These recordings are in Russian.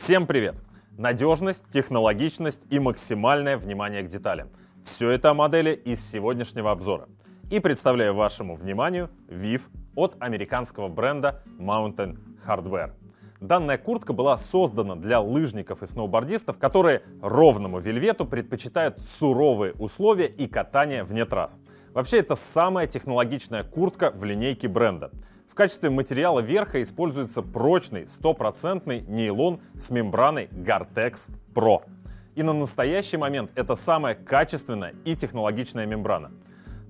Всем привет! Надежность, технологичность и максимальное внимание к деталям. Все это о модели из сегодняшнего обзора. И представляю вашему вниманию VIV от американского бренда Mountain Hardwear. Данная куртка была создана для лыжников и сноубордистов, которые ровному вельвету предпочитают суровые условия и катание вне трасс. Вообще это самая технологичная куртка в линейке бренда. В качестве материала верха используется прочный стопроцентный нейлон с мембраной Gore-Tex Pro. И на настоящий момент это самая качественная и технологичная мембрана.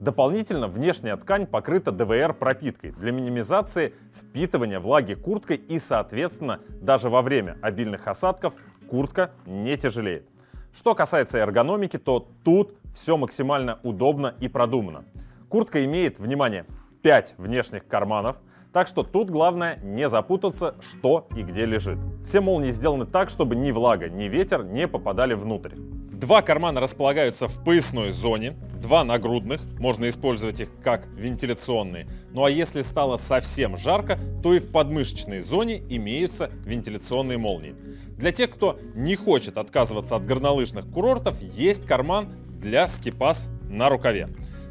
Дополнительно внешняя ткань покрыта ДВР пропиткой для минимизации впитывания влаги курткой и, соответственно, даже во время обильных осадков куртка не тяжелеет. Что касается эргономики, то тут все максимально удобно и продумано. Куртка имеет, внимание, 5 внешних карманов, так что тут главное не запутаться, что и где лежит. Все молнии сделаны так, чтобы ни влага, ни ветер не попадали внутрь. Два кармана располагаются в поясной зоне, два нагрудных, можно использовать их как вентиляционные. Ну а если стало совсем жарко, то и в подмышечной зоне имеются вентиляционные молнии. Для тех, кто не хочет отказываться от горнолыжных курортов, есть карман для скипас на рукаве.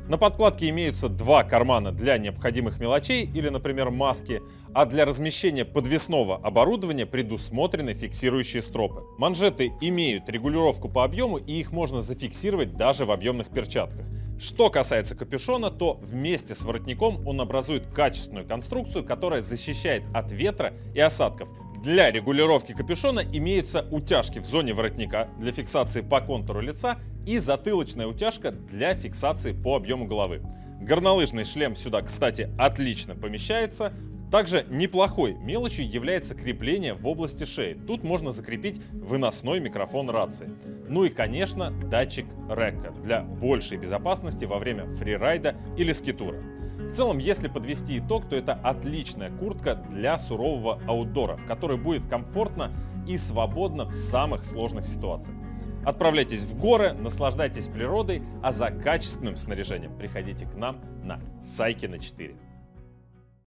На подкладке имеются два кармана для необходимых мелочей или, например, маски, а для размещения подвесного оборудования предусмотрены фиксирующие стропы. Манжеты имеют регулировку по объему и их можно зафиксировать даже в объемных перчатках. Что касается капюшона, то вместе с воротником он образует качественную конструкцию, которая защищает от ветра и осадков, для регулировки капюшона имеются утяжки в зоне воротника для фиксации по контуру лица и затылочная утяжка для фиксации по объему головы. Горнолыжный шлем сюда, кстати, отлично помещается. Также неплохой мелочью является крепление в области шеи. Тут можно закрепить выносной микрофон рации. Ну и, конечно, датчик РЭКа для большей безопасности во время фрирайда или скитура. В целом, если подвести итог, то это отличная куртка для сурового аутдора, в которой будет комфортно и свободно в самых сложных ситуациях. Отправляйтесь в горы, наслаждайтесь природой, а за качественным снаряжением приходите к нам на Сайкина 4.